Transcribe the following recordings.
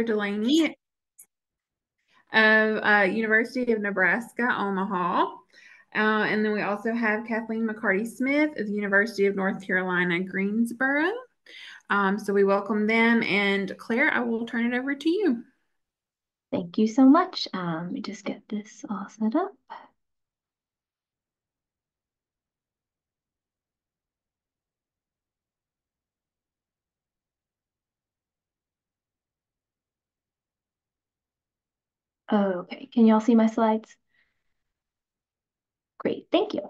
Delaney of uh, University of Nebraska, Omaha. Uh, and then we also have Kathleen McCarty Smith of the University of North Carolina, Greensboro. Um, so we welcome them. And Claire, I will turn it over to you. Thank you so much. Um, let me just get this all set up. Okay, can you all see my slides? Great, thank you.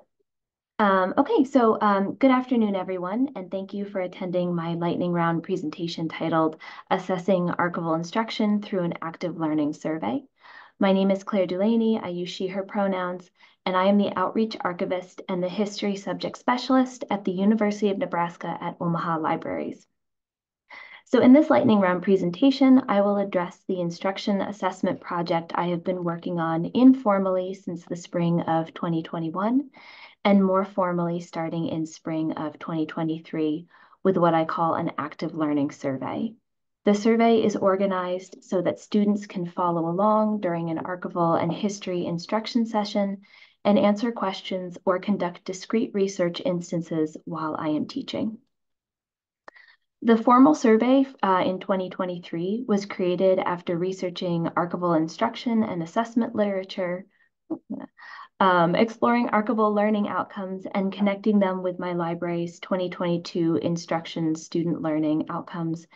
Um, okay, so um, good afternoon, everyone, and thank you for attending my lightning round presentation titled Assessing Archival Instruction Through an Active Learning Survey. My name is Claire Delaney. I use she, her pronouns, and I am the Outreach Archivist and the History Subject Specialist at the University of Nebraska at Omaha Libraries. So in this lightning round presentation, I will address the instruction assessment project I have been working on informally since the spring of 2021 and more formally starting in spring of 2023 with what I call an active learning survey. The survey is organized so that students can follow along during an archival and history instruction session and answer questions or conduct discrete research instances while I am teaching. The formal survey uh, in 2023 was created after researching archival instruction and assessment literature, um, exploring archival learning outcomes and connecting them with my library's 2022 instruction student learning outcomes,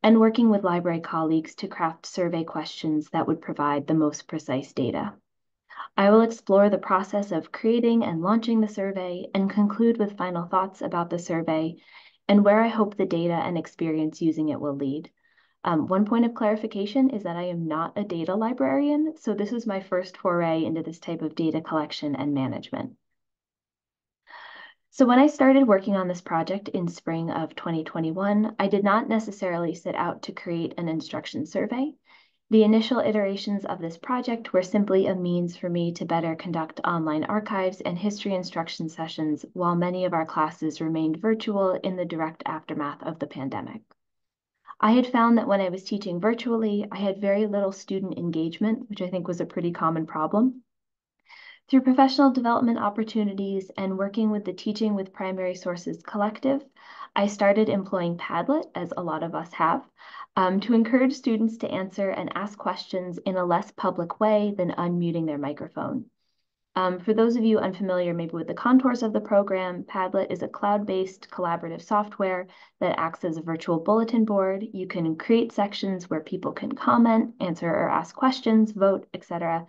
and working with library colleagues to craft survey questions that would provide the most precise data. I will explore the process of creating and launching the survey and conclude with final thoughts about the survey and where I hope the data and experience using it will lead. Um, one point of clarification is that I am not a data librarian, so this is my first foray into this type of data collection and management. So when I started working on this project in spring of 2021, I did not necessarily set out to create an instruction survey. The initial iterations of this project were simply a means for me to better conduct online archives and history instruction sessions while many of our classes remained virtual in the direct aftermath of the pandemic. I had found that when I was teaching virtually, I had very little student engagement, which I think was a pretty common problem. Through professional development opportunities and working with the Teaching with Primary Sources Collective, I started employing Padlet, as a lot of us have, um, to encourage students to answer and ask questions in a less public way than unmuting their microphone. Um, for those of you unfamiliar maybe with the contours of the program, Padlet is a cloud-based collaborative software that acts as a virtual bulletin board. You can create sections where people can comment, answer or ask questions, vote, etc.,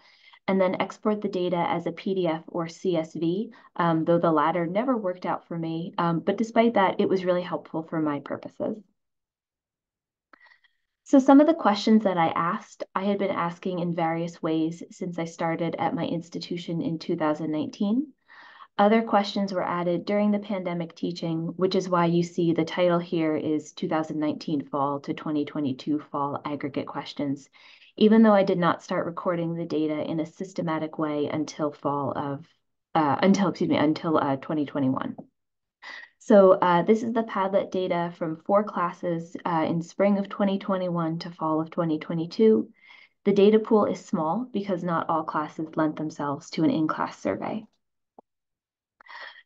and then export the data as a PDF or CSV, um, though the latter never worked out for me. Um, but despite that, it was really helpful for my purposes. So some of the questions that I asked, I had been asking in various ways since I started at my institution in 2019. Other questions were added during the pandemic teaching, which is why you see the title here is 2019 Fall to 2022 Fall Aggregate Questions, even though I did not start recording the data in a systematic way until fall of, uh, until, excuse me, until uh, 2021. So uh, this is the Padlet data from four classes uh, in spring of 2021 to fall of 2022. The data pool is small because not all classes lent themselves to an in-class survey.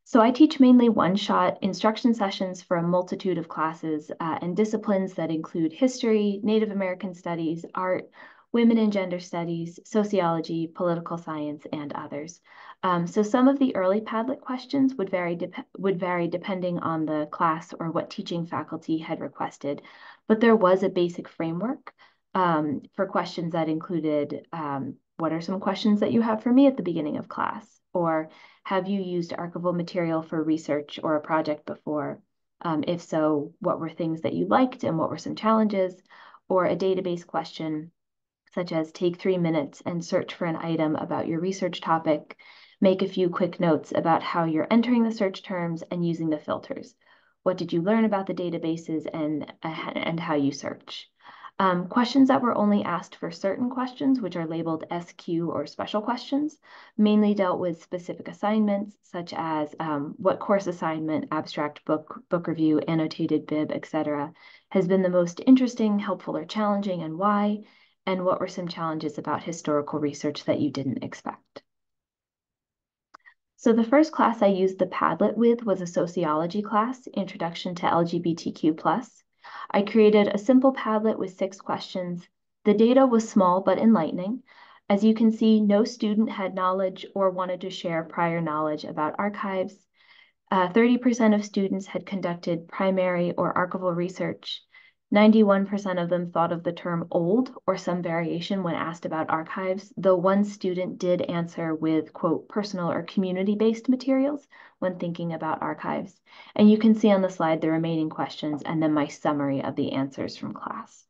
So I teach mainly one-shot instruction sessions for a multitude of classes uh, and disciplines that include history, Native American studies, art, women and gender studies, sociology, political science, and others. Um, so some of the early Padlet questions would vary, would vary depending on the class or what teaching faculty had requested, but there was a basic framework um, for questions that included um, what are some questions that you have for me at the beginning of class? Or have you used archival material for research or a project before? Um, if so, what were things that you liked and what were some challenges? Or a database question, such as take three minutes and search for an item about your research topic Make a few quick notes about how you're entering the search terms and using the filters. What did you learn about the databases and, and how you search? Um, questions that were only asked for certain questions, which are labeled SQ or special questions, mainly dealt with specific assignments, such as um, what course assignment, abstract book, book review, annotated bib, etc., has been the most interesting, helpful, or challenging, and why, and what were some challenges about historical research that you didn't expect. So the first class I used the Padlet with was a sociology class, Introduction to LGBTQ+. I created a simple Padlet with six questions. The data was small but enlightening. As you can see, no student had knowledge or wanted to share prior knowledge about archives. 30% uh, of students had conducted primary or archival research. 91% of them thought of the term old or some variation when asked about archives, though one student did answer with, quote, personal or community-based materials when thinking about archives. And you can see on the slide the remaining questions and then my summary of the answers from class.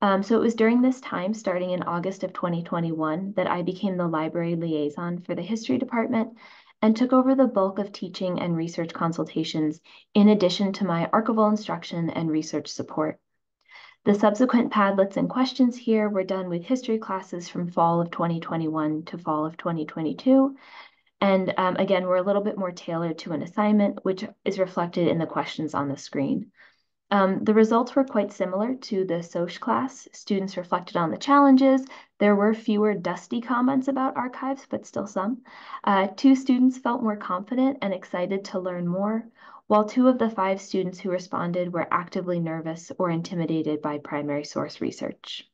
Um, so it was during this time, starting in August of 2021, that I became the library liaison for the history department and took over the bulk of teaching and research consultations, in addition to my archival instruction and research support. The subsequent Padlets and questions here were done with history classes from fall of 2021 to fall of 2022. And um, again, we're a little bit more tailored to an assignment, which is reflected in the questions on the screen. Um, the results were quite similar to the SOCH class. Students reflected on the challenges. There were fewer dusty comments about archives, but still some. Uh, two students felt more confident and excited to learn more, while two of the five students who responded were actively nervous or intimidated by primary source research.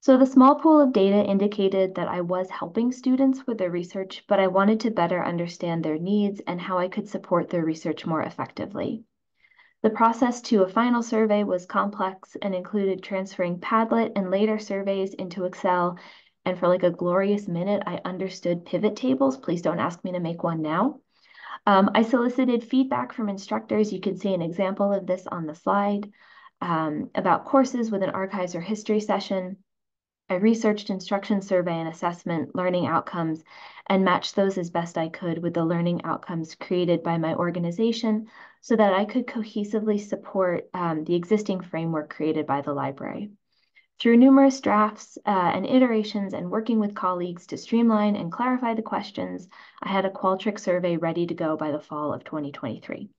So the small pool of data indicated that I was helping students with their research, but I wanted to better understand their needs and how I could support their research more effectively. The process to a final survey was complex and included transferring Padlet and later surveys into Excel. And for like a glorious minute, I understood pivot tables. Please don't ask me to make one now. Um, I solicited feedback from instructors. You can see an example of this on the slide um, about courses with an archives or history session. I researched instruction survey and assessment learning outcomes and matched those as best I could with the learning outcomes created by my organization so that I could cohesively support um, the existing framework created by the library. Through numerous drafts uh, and iterations and working with colleagues to streamline and clarify the questions, I had a Qualtrics survey ready to go by the fall of 2023.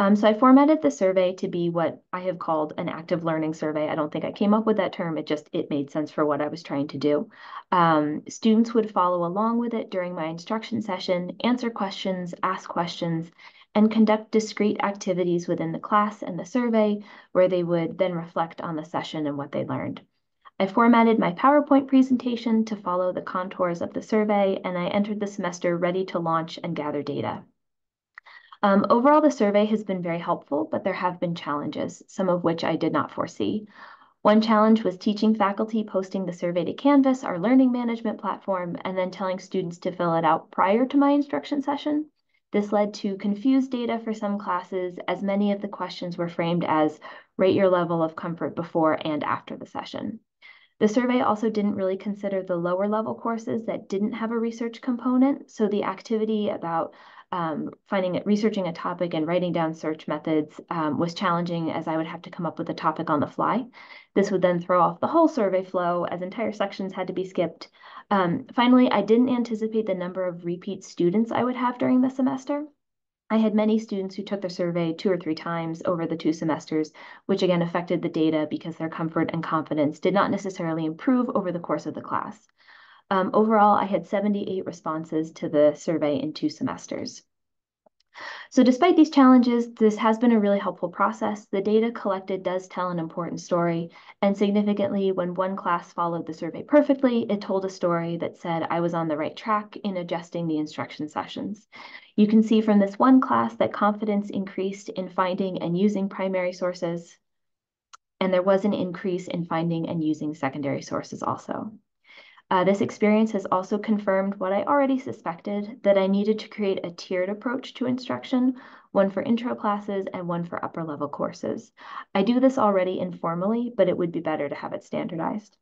Um, so I formatted the survey to be what I have called an active learning survey. I don't think I came up with that term. It just, it made sense for what I was trying to do. Um, students would follow along with it during my instruction session, answer questions, ask questions, and conduct discrete activities within the class and the survey where they would then reflect on the session and what they learned. I formatted my PowerPoint presentation to follow the contours of the survey, and I entered the semester ready to launch and gather data. Um, overall, the survey has been very helpful, but there have been challenges, some of which I did not foresee. One challenge was teaching faculty posting the survey to Canvas, our learning management platform, and then telling students to fill it out prior to my instruction session. This led to confused data for some classes, as many of the questions were framed as rate your level of comfort before and after the session. The survey also didn't really consider the lower level courses that didn't have a research component. So the activity about um, finding it, researching a topic and writing down search methods um, was challenging as I would have to come up with a topic on the fly. This would then throw off the whole survey flow as entire sections had to be skipped. Um, finally, I didn't anticipate the number of repeat students I would have during the semester. I had many students who took the survey two or three times over the two semesters, which again affected the data because their comfort and confidence did not necessarily improve over the course of the class. Um, overall, I had 78 responses to the survey in two semesters. So despite these challenges, this has been a really helpful process. The data collected does tell an important story. And significantly, when one class followed the survey perfectly, it told a story that said I was on the right track in adjusting the instruction sessions. You can see from this one class that confidence increased in finding and using primary sources. And there was an increase in finding and using secondary sources also. Uh, this experience has also confirmed what I already suspected, that I needed to create a tiered approach to instruction, one for intro classes and one for upper level courses. I do this already informally, but it would be better to have it standardized.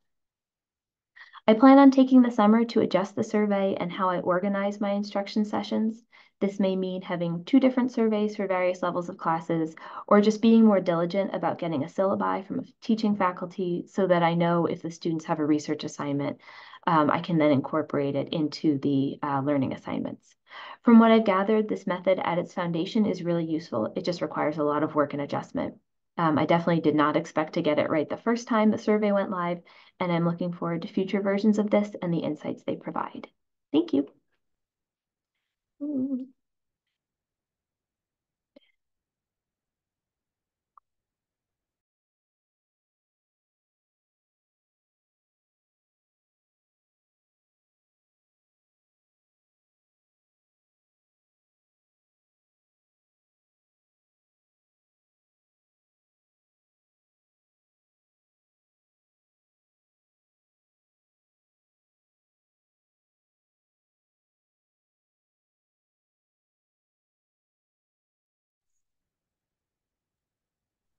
I plan on taking the summer to adjust the survey and how I organize my instruction sessions. This may mean having two different surveys for various levels of classes, or just being more diligent about getting a syllabi from a teaching faculty so that I know if the students have a research assignment, um, I can then incorporate it into the uh, learning assignments. From what I've gathered, this method at its foundation is really useful. It just requires a lot of work and adjustment. Um, I definitely did not expect to get it right the first time the survey went live, and I'm looking forward to future versions of this and the insights they provide. Thank you.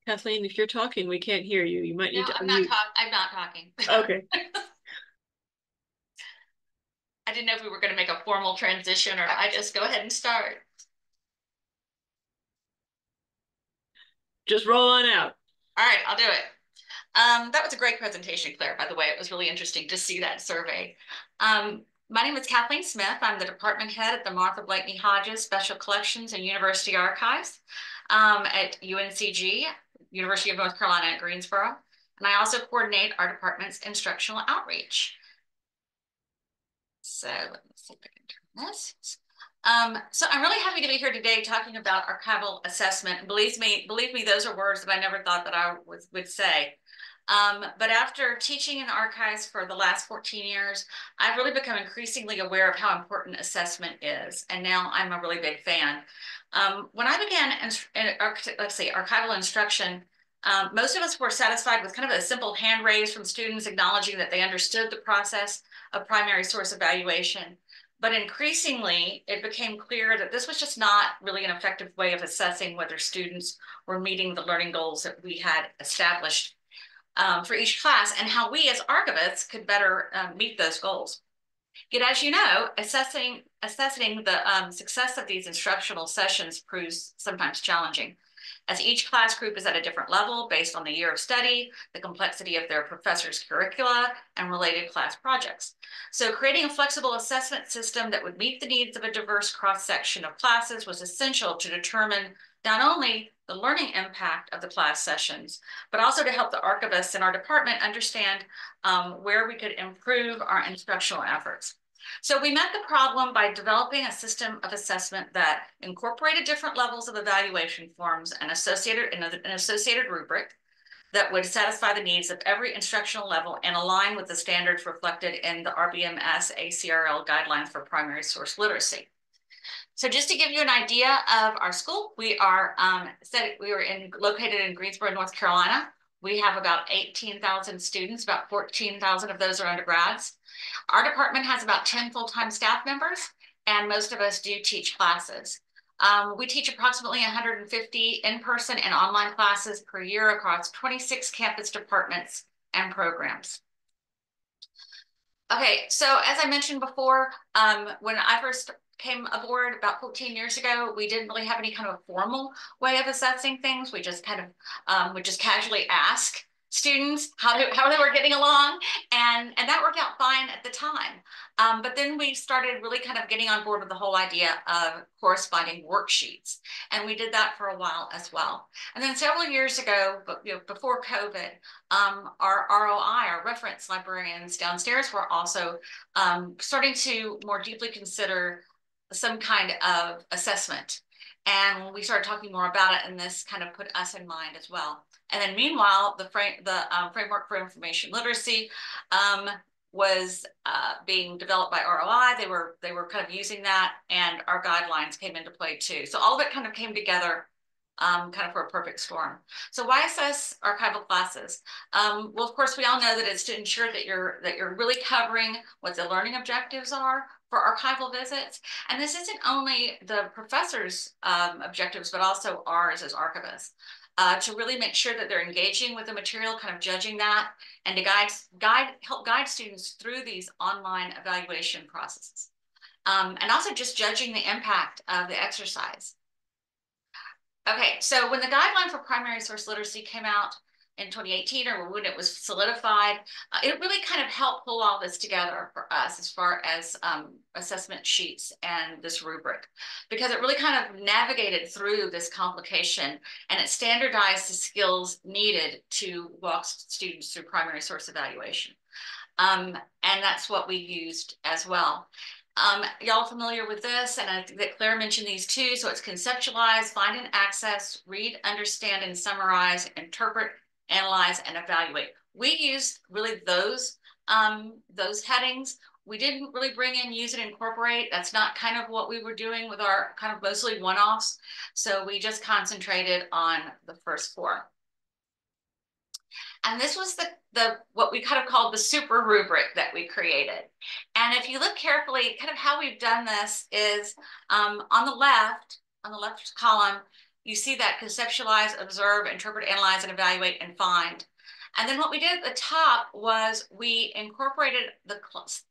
Kathleen, if you're talking, we can't hear you. You might No, need to I'm not unmute. talking, I'm not talking. Okay, I didn't know if we were gonna make a formal transition or I just go ahead and start. just roll on out. All right, I'll do it. Um, that was a great presentation, Claire, by the way. It was really interesting to see that survey. Um, my name is Kathleen Smith. I'm the department head at the Martha Blakeney Hodges Special Collections and University Archives um, at UNCG, University of North Carolina at Greensboro. And I also coordinate our department's instructional outreach. So let me see if I can turn this. Um, so I'm really happy to be here today talking about archival assessment. Believe me, believe me, those are words that I never thought that I would, would say. Um, but after teaching in archives for the last 14 years, I've really become increasingly aware of how important assessment is. And now I'm a really big fan. Um, when I began, let's see, archival instruction, um, most of us were satisfied with kind of a simple hand raise from students acknowledging that they understood the process of primary source evaluation. But increasingly, it became clear that this was just not really an effective way of assessing whether students were meeting the learning goals that we had established um, for each class and how we as archivists could better um, meet those goals. Yet, as you know, assessing, assessing the um, success of these instructional sessions proves sometimes challenging as each class group is at a different level based on the year of study, the complexity of their professor's curricula, and related class projects. So creating a flexible assessment system that would meet the needs of a diverse cross-section of classes was essential to determine not only the learning impact of the class sessions, but also to help the archivists in our department understand um, where we could improve our instructional efforts. So we met the problem by developing a system of assessment that incorporated different levels of evaluation forms and associated an associated rubric that would satisfy the needs of every instructional level and align with the standards reflected in the RBMS ACRL guidelines for primary source literacy. So just to give you an idea of our school, we are um, said we were in located in Greensboro, North Carolina. We have about 18,000 students, about 14,000 of those are undergrads. Our department has about 10 full-time staff members, and most of us do teach classes. Um, we teach approximately 150 in-person and online classes per year across 26 campus departments and programs. Okay, so as I mentioned before, um, when I first came aboard about 14 years ago, we didn't really have any kind of formal way of assessing things. We just kind of um, would just casually ask students how, to, how they were getting along and and that worked out fine at the time um, but then we started really kind of getting on board with the whole idea of corresponding worksheets and we did that for a while as well and then several years ago but you know, before covid um, our roi our reference librarians downstairs were also um, starting to more deeply consider some kind of assessment and we started talking more about it and this kind of put us in mind as well and then meanwhile, the, frame, the um, framework for information literacy um, was uh, being developed by ROI. They were they were kind of using that, and our guidelines came into play too. So all of it kind of came together, um, kind of for a perfect storm. So why assess archival classes? Um, well, of course, we all know that it's to ensure that you're that you're really covering what the learning objectives are for archival visits. And this isn't only the professor's um, objectives, but also ours as archivists uh, to really make sure that they're engaging with the material, kind of judging that, and to guide, guide, help guide students through these online evaluation processes. um, and also just judging the impact of the exercise. Okay, so when the guideline for primary source literacy came out, in 2018 or when it was solidified. Uh, it really kind of helped pull all this together for us as far as um, assessment sheets and this rubric, because it really kind of navigated through this complication and it standardized the skills needed to walk students through primary source evaluation. Um, and that's what we used as well. Um, y'all familiar with this? And I think that Claire mentioned these too. So it's conceptualize, find and access, read, understand, and summarize, interpret, analyze, and evaluate. We used really those, um, those headings. We didn't really bring in use and incorporate. That's not kind of what we were doing with our kind of mostly one-offs. So we just concentrated on the first four. And this was the, the what we kind of called the super rubric that we created. And if you look carefully, kind of how we've done this is um, on the left, on the left column, you see that conceptualize, observe, interpret, analyze, and evaluate and find. And then what we did at the top was we incorporated the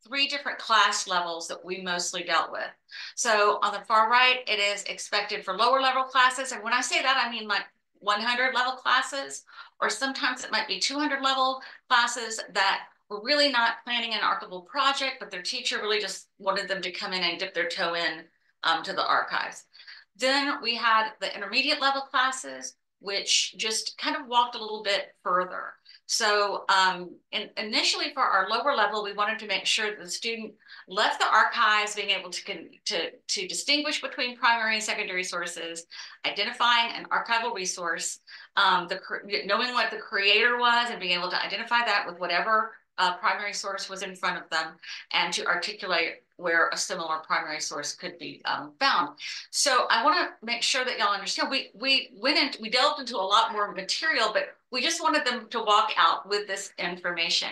three different class levels that we mostly dealt with. So on the far right, it is expected for lower level classes. And when I say that, I mean like 100 level classes, or sometimes it might be 200 level classes that were really not planning an archival project, but their teacher really just wanted them to come in and dip their toe in um, to the archives. Then we had the intermediate level classes, which just kind of walked a little bit further. So um, in, initially for our lower level, we wanted to make sure that the student left the archives being able to, to, to distinguish between primary and secondary sources, identifying an archival resource, um, the, knowing what the creator was and being able to identify that with whatever uh, primary source was in front of them and to articulate where a similar primary source could be um, found. So I want to make sure that y'all understand. We we went into we delved into a lot more material, but we just wanted them to walk out with this information.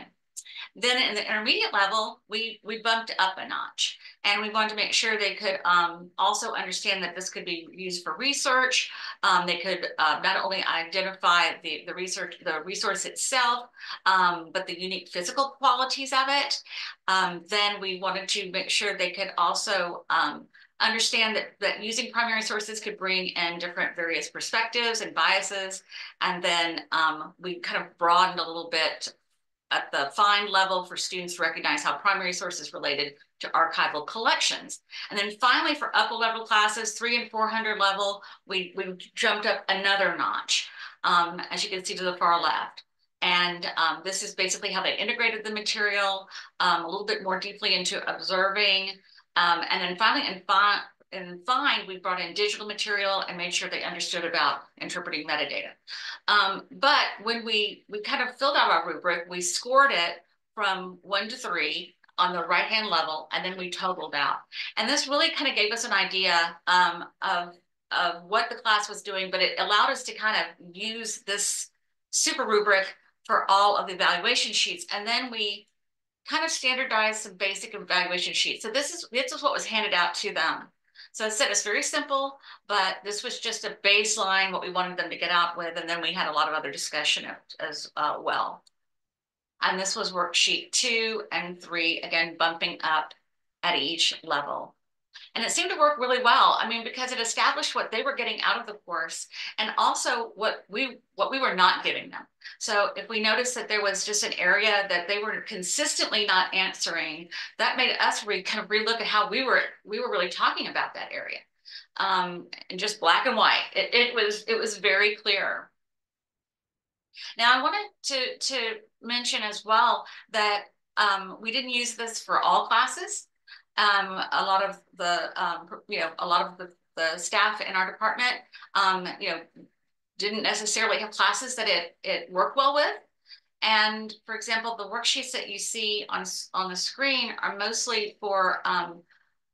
Then in the intermediate level, we, we bumped up a notch and we wanted to make sure they could um, also understand that this could be used for research. Um, they could uh, not only identify the, the research, the resource itself, um, but the unique physical qualities of it. Um, then we wanted to make sure they could also um, understand that, that using primary sources could bring in different various perspectives and biases. And then um, we kind of broadened a little bit at the find level for students to recognize how primary sources related to archival collections. And then finally for upper level classes, three and 400 level, we, we jumped up another notch, um, as you can see to the far left. And um, this is basically how they integrated the material um, a little bit more deeply into observing. Um, and then finally, in fi and Find, we brought in digital material and made sure they understood about interpreting metadata. Um, but when we, we kind of filled out our rubric, we scored it from one to three on the right-hand level, and then we totaled out. And this really kind of gave us an idea um, of, of what the class was doing, but it allowed us to kind of use this super rubric for all of the evaluation sheets. And then we kind of standardized some basic evaluation sheets. So this is, this is what was handed out to them. So I said it's very simple, but this was just a baseline, what we wanted them to get out with. And then we had a lot of other discussion as uh, well. And this was worksheet two and three, again, bumping up at each level. And it seemed to work really well. I mean, because it established what they were getting out of the course and also what we what we were not giving them. So if we noticed that there was just an area that they were consistently not answering, that made us re kind of relook at how we were we were really talking about that area. Um, and just black and white. It, it was it was very clear. Now I wanted to to mention as well that um, we didn't use this for all classes. Um, a lot of the, um, you know, a lot of the, the staff in our department, um, you know, didn't necessarily have classes that it, it worked well with. And for example, the worksheets that you see on, on the screen are mostly for um,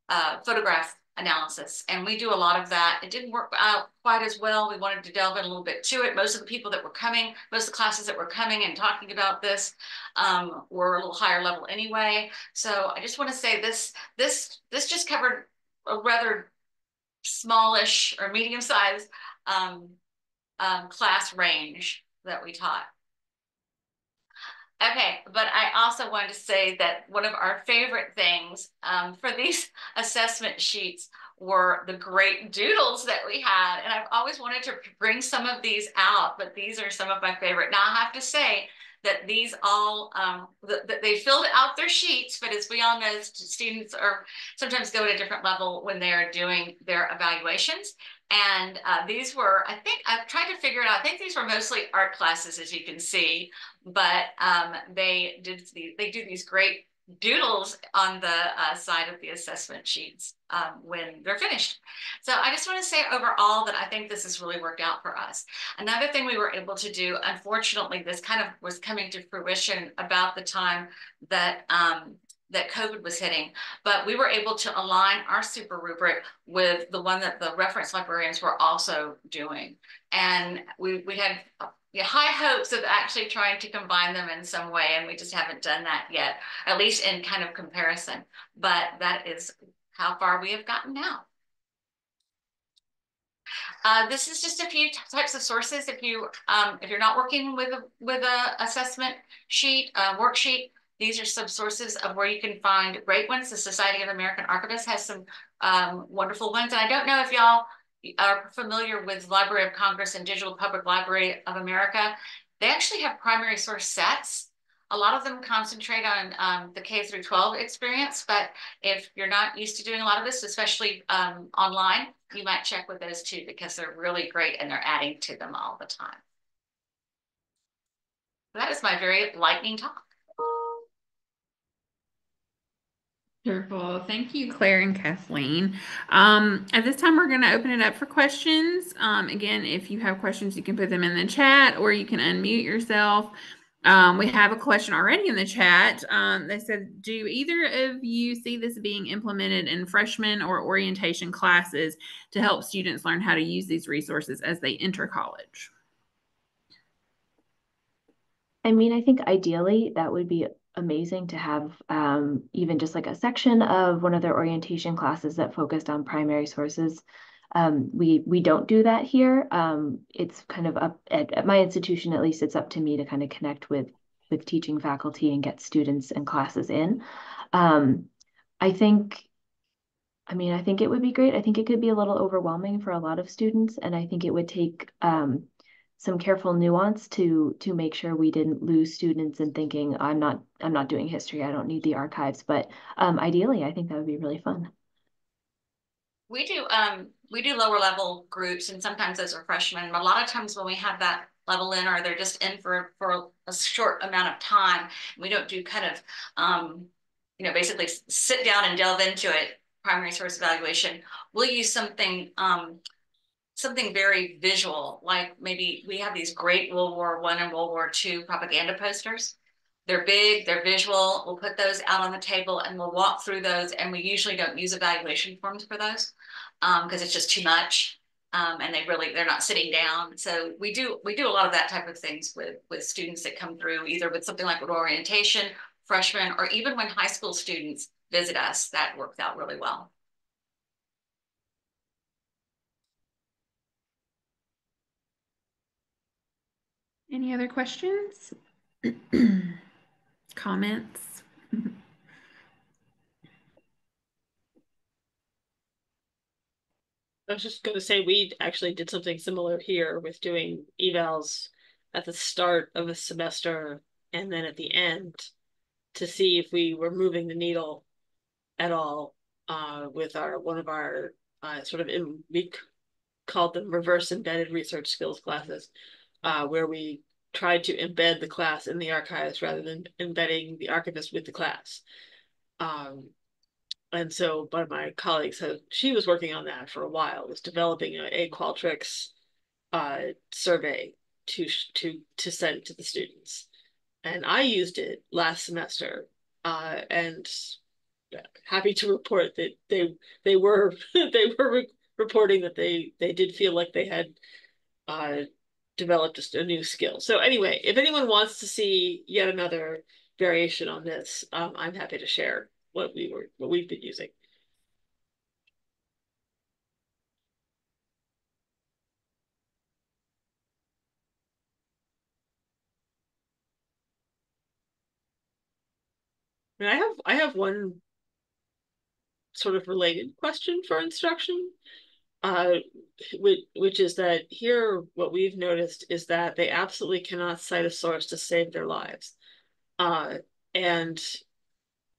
uh, photograph analysis. And we do a lot of that. It didn't work out quite as well. We wanted to delve in a little bit to it. Most of the people that were coming, most of the classes that were coming and talking about this um, were a little higher level anyway. So I just want to say this, this, this just covered a rather smallish or medium sized um, um, class range that we taught. Okay, but I also wanted to say that one of our favorite things um, for these assessment sheets were the great doodles that we had. And I've always wanted to bring some of these out, but these are some of my favorite. Now I have to say that these all, um, that they filled out their sheets, but as we all know, students are sometimes go at a different level when they're doing their evaluations. And uh, these were, I think, I've tried to figure it out. I think these were mostly art classes, as you can see, but um, they did the, they do these great doodles on the uh, side of the assessment sheets um, when they're finished. So I just want to say overall that I think this has really worked out for us. Another thing we were able to do, unfortunately, this kind of was coming to fruition about the time that um, that COVID was hitting, but we were able to align our super rubric with the one that the reference librarians were also doing. And we, we had high hopes of actually trying to combine them in some way, and we just haven't done that yet, at least in kind of comparison. But that is how far we have gotten now. Uh, this is just a few types of sources. If you um, if you're not working with a with a assessment sheet, worksheet, these are some sources of where you can find great ones. The Society of American Archivists has some um, wonderful ones, and I don't know if y'all are familiar with Library of Congress and Digital Public Library of America, they actually have primary source sets. A lot of them concentrate on um, the K through 12 experience, but if you're not used to doing a lot of this, especially um, online, you might check with those too, because they're really great and they're adding to them all the time. That is my very lightning talk. Wonderful. Thank you, Claire and Kathleen. Um, at this time, we're going to open it up for questions. Um, again, if you have questions, you can put them in the chat or you can unmute yourself. Um, we have a question already in the chat. Um, they said, do either of you see this being implemented in freshman or orientation classes to help students learn how to use these resources as they enter college? I mean, I think ideally that would be amazing to have um, even just like a section of one of their orientation classes that focused on primary sources. Um, we we don't do that here. Um, it's kind of up at, at, my institution, at least it's up to me to kind of connect with with teaching faculty and get students and classes in. Um, I think, I mean, I think it would be great. I think it could be a little overwhelming for a lot of students, and I think it would take um, some careful nuance to to make sure we didn't lose students in thinking I'm not I'm not doing history. I don't need the archives. But um, ideally, I think that would be really fun. We do um, we do lower level groups, and sometimes those are freshmen. A lot of times when we have that level in, or they're just in for for a short amount of time, we don't do kind of um, you know basically sit down and delve into it. Primary source evaluation. We'll use something um, something very visual, like maybe we have these great World War One and World War Two propaganda posters. They're big, they're visual. We'll put those out on the table and we'll walk through those. And we usually don't use evaluation forms for those because um, it's just too much. Um, and they really they're not sitting down. So we do we do a lot of that type of things with with students that come through either with something like orientation, freshmen, or even when high school students visit us. That works out really well. Any other questions? Comments? I was just going to say we actually did something similar here with doing evals at the start of a semester and then at the end to see if we were moving the needle at all uh, with our one of our uh, sort of in, we called them reverse embedded research skills classes uh, where we tried to embed the class in the archives rather than embedding the archivist with the class. Um, and so one of my colleagues, had, she was working on that for a while, was developing a, a Qualtrics uh, survey to, to, to send to the students. And I used it last semester uh, and happy to report that they they were they were re reporting that they they did feel like they had uh, developed just a new skill. So anyway, if anyone wants to see yet another variation on this, um, I'm happy to share what we were what we've been using. I mean, I have I have one sort of related question for instruction, uh, which, which is that here what we've noticed is that they absolutely cannot cite a source to save their lives, uh, and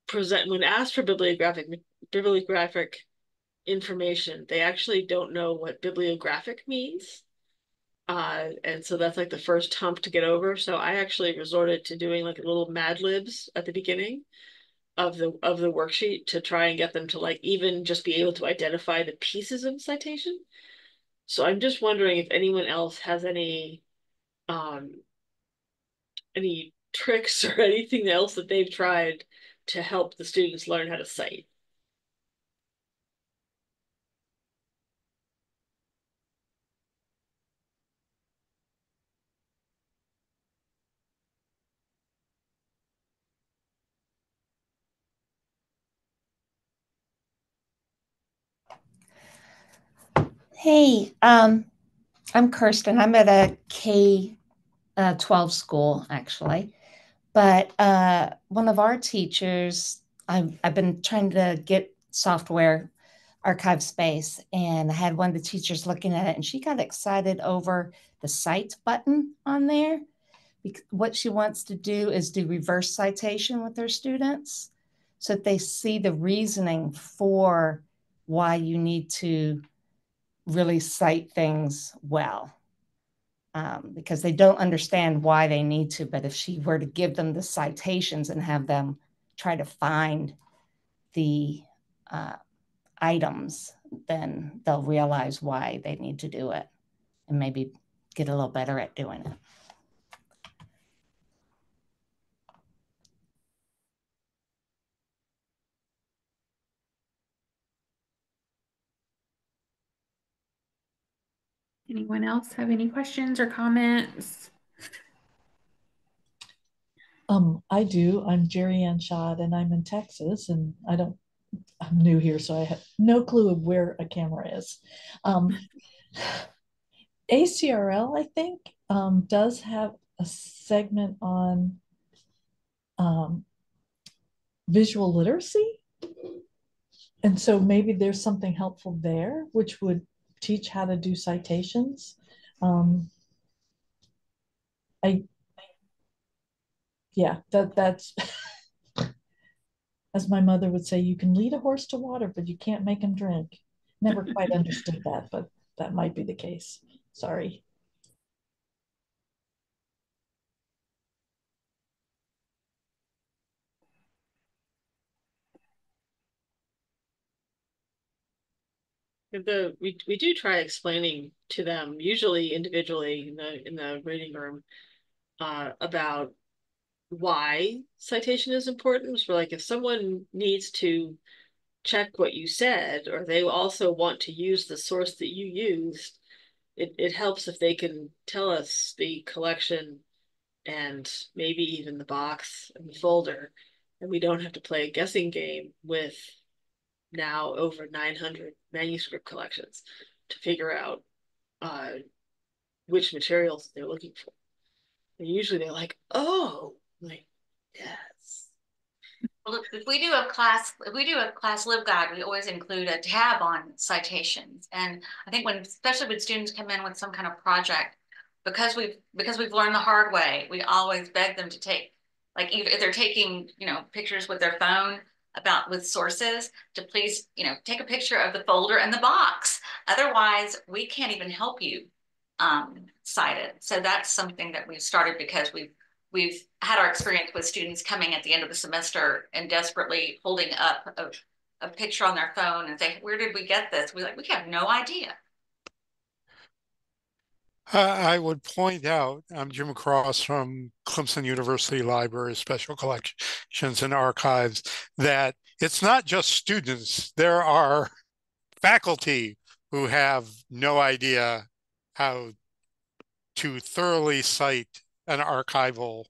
present when asked for bibliographic bibliographic information, they actually don't know what bibliographic means. Uh, and so that's like the first hump to get over. So I actually resorted to doing like a little Mad Libs at the beginning of the of the worksheet to try and get them to like even just be able to identify the pieces of citation. So I'm just wondering if anyone else has any um any tricks or anything else that they've tried to help the students learn how to cite. Hey, um, I'm Kirsten. I'm at a K uh, 12 school, actually. But uh, one of our teachers, I've, I've been trying to get software ArchivesSpace, and I had one of the teachers looking at it, and she got excited over the cite button on there. Because what she wants to do is do reverse citation with her students so that they see the reasoning for why you need to really cite things well um, because they don't understand why they need to. But if she were to give them the citations and have them try to find the uh, items, then they'll realize why they need to do it and maybe get a little better at doing it. Anyone else have any questions or comments? Um, I do. I'm Jerry Ann Schott and I'm in Texas and I don't, I'm new here, so I have no clue of where a camera is. Um, ACRL, I think, um, does have a segment on um, visual literacy. And so maybe there's something helpful there, which would teach how to do citations. Um, I, yeah, that that's, as my mother would say, you can lead a horse to water, but you can't make him drink. Never quite understood that, but that might be the case. Sorry. The we we do try explaining to them usually individually in the in the reading room uh, about why citation is important. So like if someone needs to check what you said or they also want to use the source that you used it, it helps if they can tell us the collection and maybe even the box and the folder and we don't have to play a guessing game with now over 900 manuscript collections to figure out uh, which materials they're looking for. And usually they're like, oh, like, yes. Well, if we do a class, if we do a class LibGuide, we always include a tab on citations. And I think when, especially when students come in with some kind of project, because we've because we've learned the hard way, we always beg them to take, like if they're taking, you know, pictures with their phone, about with sources to please, you know, take a picture of the folder and the box. Otherwise, we can't even help you um, cite it. So that's something that we've started because we've we've had our experience with students coming at the end of the semester and desperately holding up a, a picture on their phone and saying, where did we get this? We like, we have no idea. I would point out, I'm Jim Cross from Clemson University Library Special Collections and Archives, that it's not just students, there are faculty who have no idea how to thoroughly cite an archival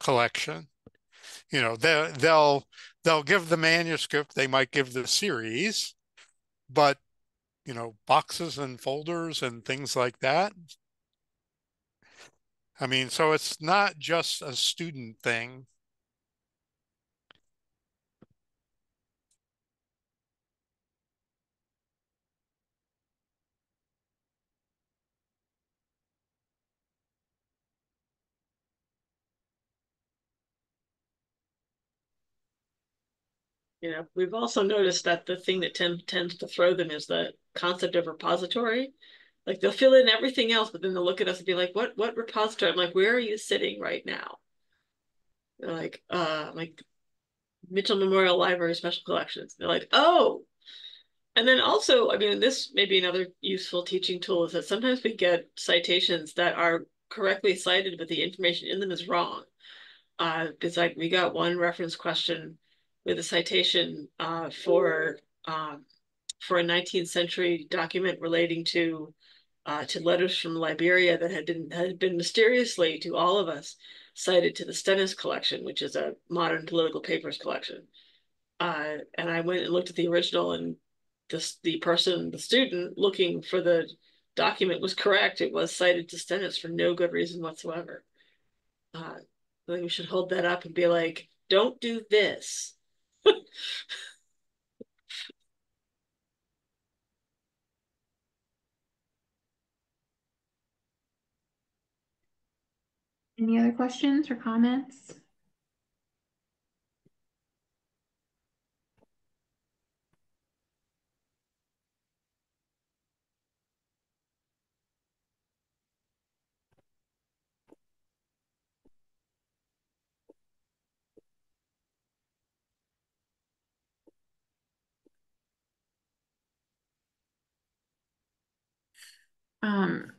collection. You know, they, they'll they'll give the manuscript, they might give the series, but you know, boxes and folders and things like that. I mean, so it's not just a student thing. you know we've also noticed that the thing that tend, tends to throw them is that concept of repository. Like they'll fill in everything else, but then they'll look at us and be like, "What? What repository?" I'm like, "Where are you sitting right now?" They're like, "Uh, like Mitchell Memorial Library Special Collections." They're like, "Oh." And then also, I mean, this may be another useful teaching tool is that sometimes we get citations that are correctly cited, but the information in them is wrong. Uh, because like we got one reference question with a citation uh, for um, for a 19th century document relating to uh, to letters from Liberia that had been had been mysteriously to all of us cited to the Stennis collection, which is a modern political papers collection. Uh, and I went and looked at the original, and this the person, the student looking for the document was correct. It was cited to Stennis for no good reason whatsoever. Uh, I think we should hold that up and be like, don't do this. Any other questions or comments? Um,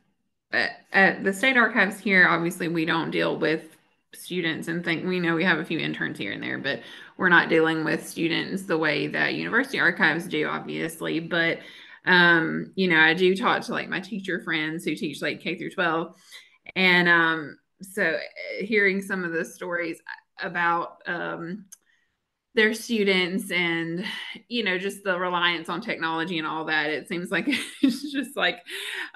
at, the state archives here, obviously we don't deal with students and think we know we have a few interns here and there, but we're not dealing with students the way that university archives do, obviously. But um, you know, I do talk to like my teacher friends who teach like K through 12. And um, so uh, hearing some of the stories about um, their students and you know just the reliance on technology and all that it seems like it's just like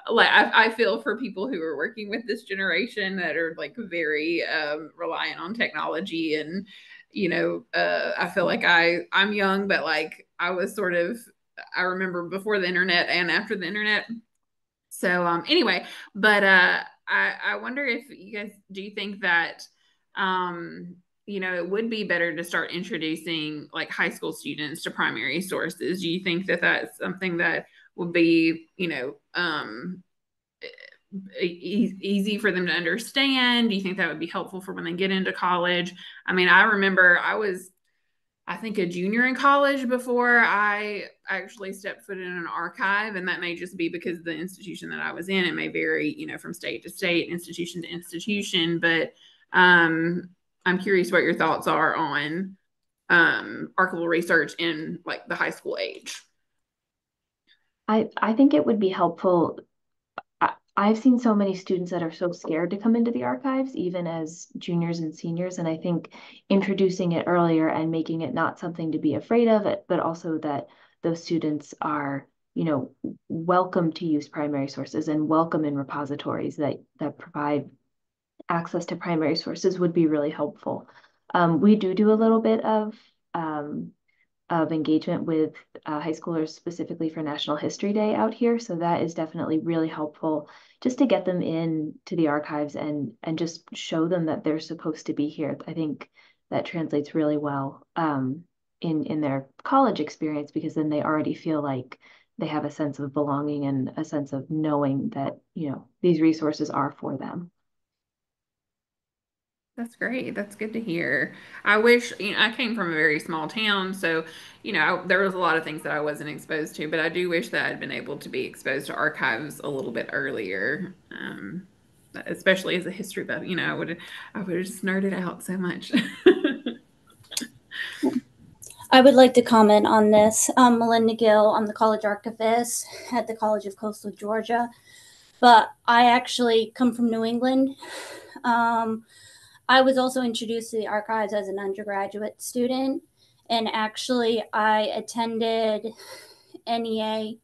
like I, I, feel for people who are working with this generation that are like very um, reliant on technology and you know uh, i feel like i i'm young but like i was sort of i remember before the internet and after the internet. So um anyway but uh i i wonder if you guys do you think that um you know, it would be better to start introducing like high school students to primary sources. Do you think that that's something that would be, you know, um, e- easy for them to understand? Do you think that would be helpful for when they get into college? I mean, I remember I was, I think, a junior in college before I actually stepped foot in an archive, and that may just be because the institution that I was in. It may vary, you know, from state to state, institution to institution, but um I'm curious what your thoughts are on um, archival research in like the high school age. I I think it would be helpful. I, I've seen so many students that are so scared to come into the archives, even as juniors and seniors. And I think introducing it earlier and making it not something to be afraid of, but also that those students are you know welcome to use primary sources and welcome in repositories that that provide access to primary sources would be really helpful. Um, we do do a little bit of um, of engagement with uh, high schoolers specifically for National History Day out here. So that is definitely really helpful just to get them in to the archives and and just show them that they're supposed to be here. I think that translates really well um, in in their college experience because then they already feel like they have a sense of belonging and a sense of knowing that you know these resources are for them. That's great. That's good to hear. I wish, you know, I came from a very small town, so, you know, I, there was a lot of things that I wasn't exposed to, but I do wish that I'd been able to be exposed to archives a little bit earlier. Um, especially as a history buff, you know, I would I would have just nerded out so much. I would like to comment on this. I'm Melinda Gill. I'm the college archivist at the College of Coastal Georgia, but I actually come from New England. Um, I was also introduced to the archives as an undergraduate student. And actually, I attended NEA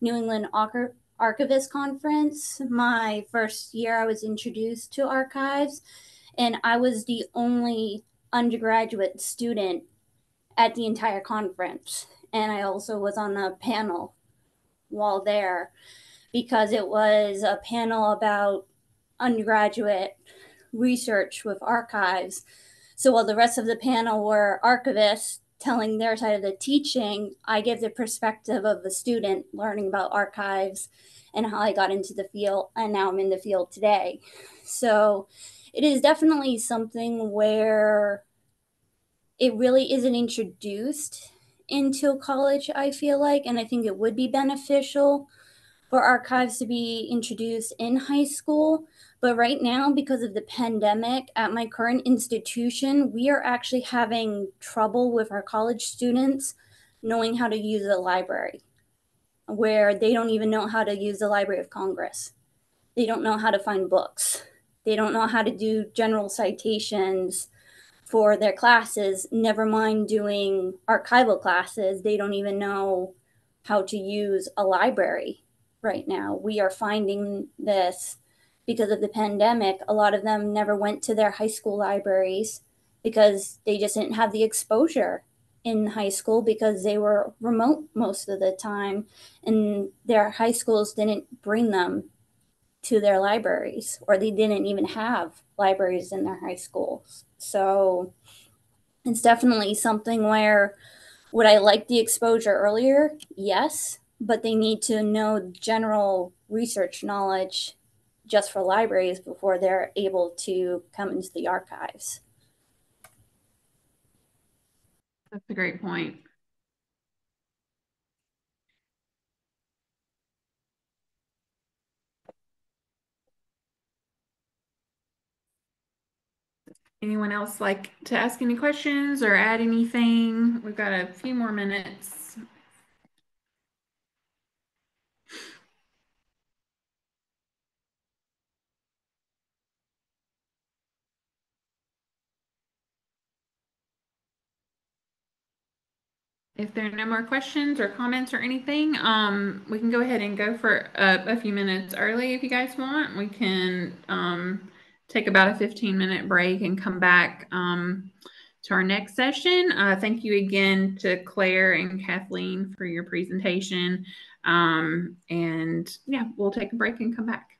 New England Archivist Conference. My first year, I was introduced to archives, and I was the only undergraduate student at the entire conference. And I also was on a panel while there because it was a panel about undergraduate research with archives. So while the rest of the panel were archivists, telling their side of the teaching, I give the perspective of the student learning about archives and how I got into the field, and now I'm in the field today. So it is definitely something where it really isn't introduced into college, I feel like, and I think it would be beneficial for archives to be introduced in high school. But right now, because of the pandemic at my current institution, we are actually having trouble with our college students knowing how to use the library, where they don't even know how to use the Library of Congress. They don't know how to find books. They don't know how to do general citations for their classes, never mind doing archival classes. They don't even know how to use a library right now. We are finding this because of the pandemic. A lot of them never went to their high school libraries because they just didn't have the exposure in high school because they were remote most of the time and their high schools didn't bring them to their libraries or they didn't even have libraries in their high schools. So it's definitely something where would I like the exposure earlier? Yes, but they need to know general research knowledge just for libraries before they're able to come into the archives. That's a great point. Anyone else like to ask any questions or add anything? We've got a few more minutes. If there are no more questions or comments or anything, um, we can go ahead and go for a, few minutes early if you guys want. We can um, take about a 15 minute break and come back um, to our next session. Uh, thank you again to Claire and Kathleen for your presentation. Um, and yeah, we'll take a break and come back.